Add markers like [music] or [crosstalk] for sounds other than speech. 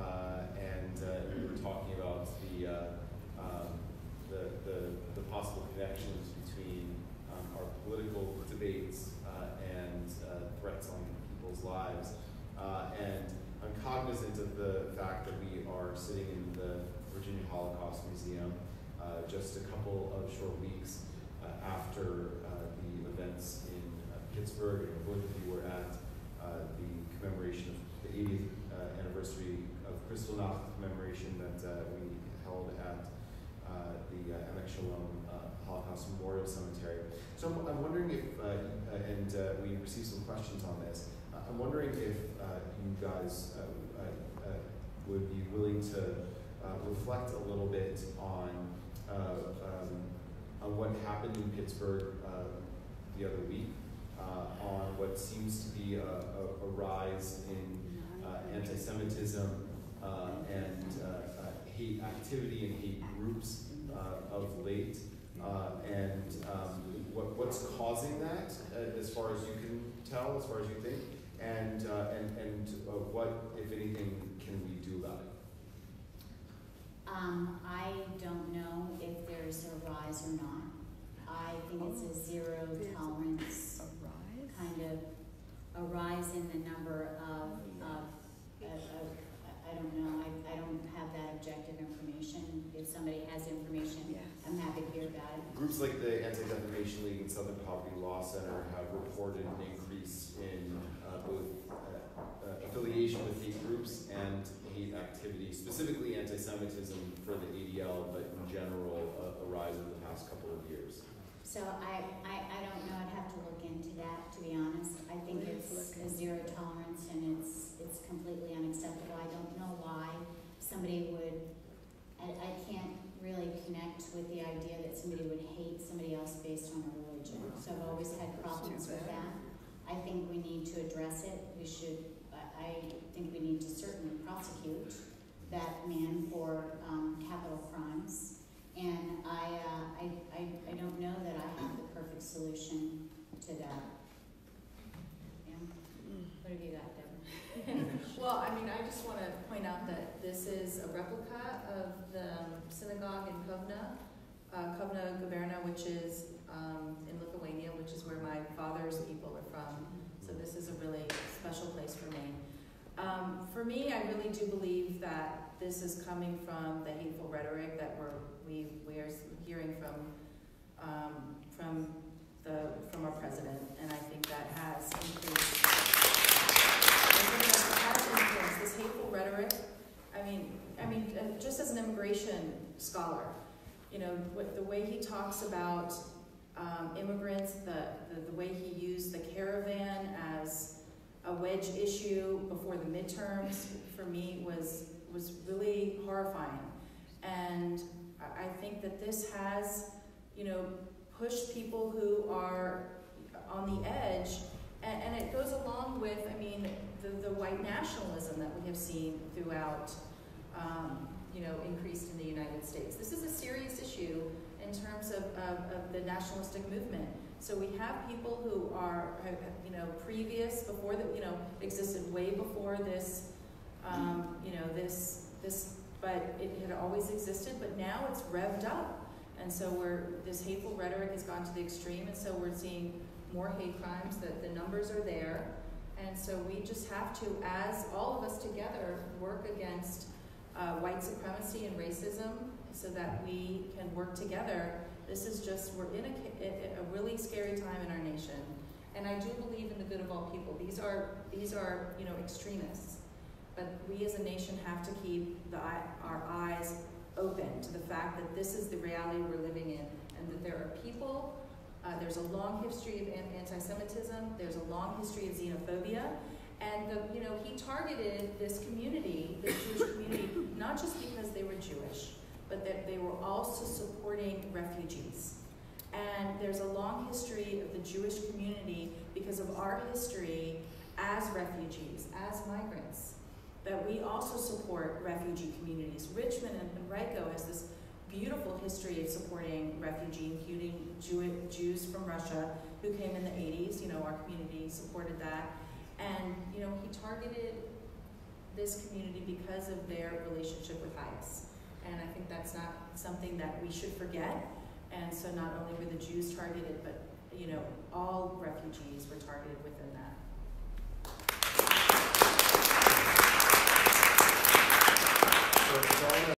uh, and uh, we were talking about the, uh, um, the, the, the possible connections between um, our political debates and threats on people's lives. And I'm cognizant of the fact that we are sitting in the Virginia Holocaust Museum uh, just a couple of short weeks uh, after uh, the events in Pittsburgh, and both of you were at the commemoration of the 80th of Kristallnacht commemoration that uh, we held at uh, the uh, Emek Sholom uh, Holocaust Memorial Cemetery. So I'm, I'm wondering if, uh, uh, and we received some questions on this. I'm wondering if you guys would be willing to reflect a little bit on um, on what happened in Pittsburgh the other week, on what seems to be a, a, a rise in anti-Semitism and uh, uh, hate activity and hate groups uh, of late, uh, and um, what, what's causing that, uh, as far as you can tell, as far as you think, and uh, and and uh, what, if anything, can we do about it? Um, I don't know if there's a rise or not. I think it's a zero tolerance kind of a rise in the number of, of, of, of- I don't know, I, I don't have that objective information. If somebody has information, I'm happy to hear about it. Like the Anti-Defamation League and Southern Poverty Law Center have reported an increase in uh, both uh, uh, affiliation with hate groups and hate activity, specifically anti-Semitism for the ADL, but in general, a, a rise in the past couple of years. So I, I, I don't know, I'd have to look into that, to be honest. I think it's a zero tolerance and it's, it's completely unacceptable. I don't know why somebody would, I, I can't really connect with the idea that somebody would hate somebody else based on a religion. So I've always had problems with that. I think we need to address it. We should, I, think we need to certainly prosecute that man for, um, capital crimes. And I, uh, I, I, I don't know that I have the perfect solution to that. [laughs] Well, I mean, I just want to point out that this is a replica of the synagogue in Kovno, uh, Kovno which is um, in Lithuania, which is where my father's people are from. So this is a really special place for me. Um, for me, I really do believe that this is coming from the hateful rhetoric that we're we we are hearing from um, from the from our president, and I think that has increased. This hateful rhetoric. I mean, I mean, uh, just as an immigration scholar, you know, the way he talks about um, immigrants, the, the the way he used the caravan wedge issue before the midterms for me was was really horrifying, and I, think that this has, you know, pushed people who are on the edge, and, and it goes along with, I mean, the, the white nationalism that we have seen throughout, um, you know, increased in the United States. This is a serious issue in terms of, of, of the nationalistic movement. So we have people who are, you know, previous, before that, you know, existed way before this, um, you know, this, this, but it had always existed, but now it's revved up. And so we're, this hateful rhetoric has gone to the extreme, and so we're seeing more hate crimes, that the numbers are there. And so we just have to, as all of us together, work against uh, white supremacy and racism so that we can work together. This is just, we're in a, a really scary time in our nation. And I do believe in the good of all people. These are, these are, you know, extremists. But we as a nation have to keep the, our eyes open to the fact that this is the reality we're living in and that there are people, uh, there's a long history of anti-Semitism, there's a long history of xenophobia, and the, you know, he targeted this community, this Jewish community, not just because they were Jewish, but that they were also supporting refugees. And there's a long history of the Jewish community because of our history as refugees, as migrants, that we also support refugee communities. Richmond and Henrico has this beautiful history of supporting refugee, including Jew Jews from Russia who came in the 80s. You know, our community supported that. And, you know, he targeted this community because of their relationship with HIAS. And I think that's not something that we should forget. And so not only were the Jews targeted, but, you know, all refugees were targeted within that.